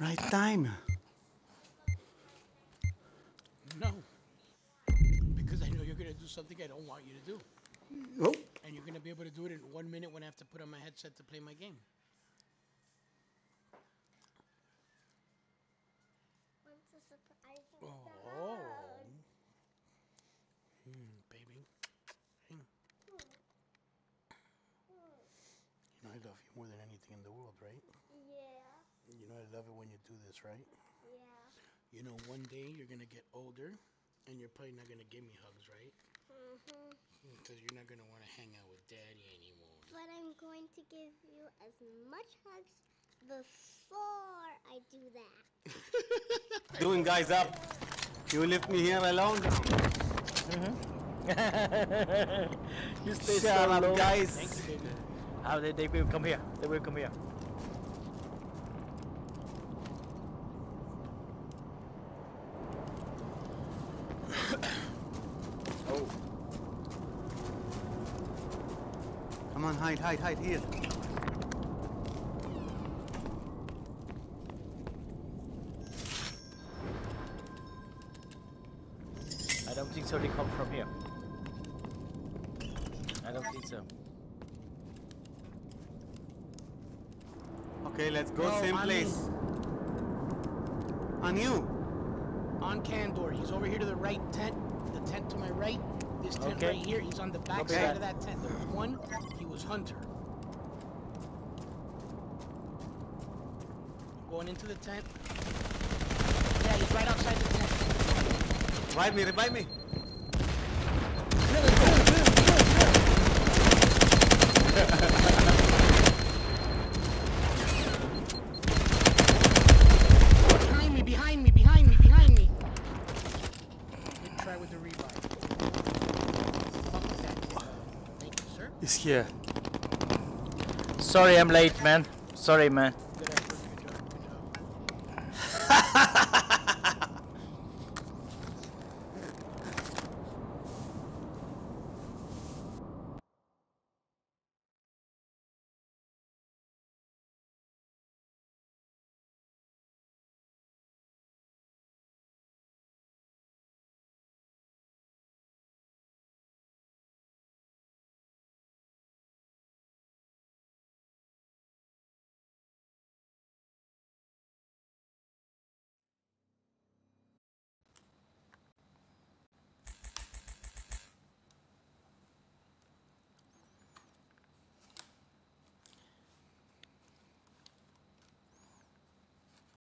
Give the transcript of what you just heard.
Right time. No. Because I know you're gonna do something I don't want you to do. Oh, And you're gonna be able to do it in one minute when I have to put on my headset to play my game. Oh. Hmm, baby. Hmm. You know I love you more than anything in the world, right? Yeah, You know I love it when you do this, right? yeah. You know one day you're gonna get older and you're probably not gonna give me hugs, right? hmm Because you're not gonna want to hang out with daddy anymore. But I'm going to give you as much hugs before I do that. doing guys up. You left me here alone. Mhm. you stay Shut so up, low. guys. Thank you, baby. Ah, they, they will come here. They will come here. Come on, hide, hide, hide here. I don't think so. They come from here. I don't think so. Okay, let's go No, same on place. On you. On Candor, he's over here to the right tent. The tent to my right. This tent Okay. right here. He's on the back Copy side of that tent. There was one. He was Hunter. Going into the tent. Yeah, he's right outside the tent. Revive me, revive me, behind me, behind me, behind me. Good try with the revive. He's here. Sorry, I'm late, man. Sorry, man.